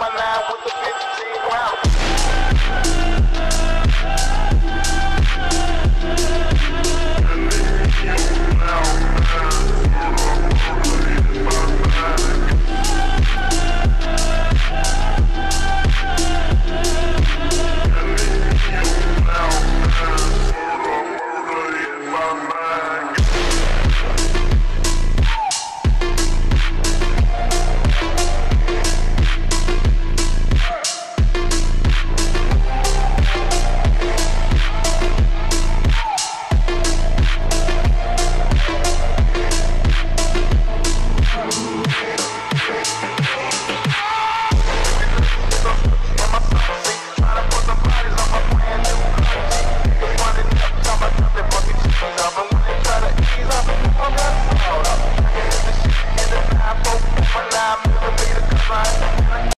my line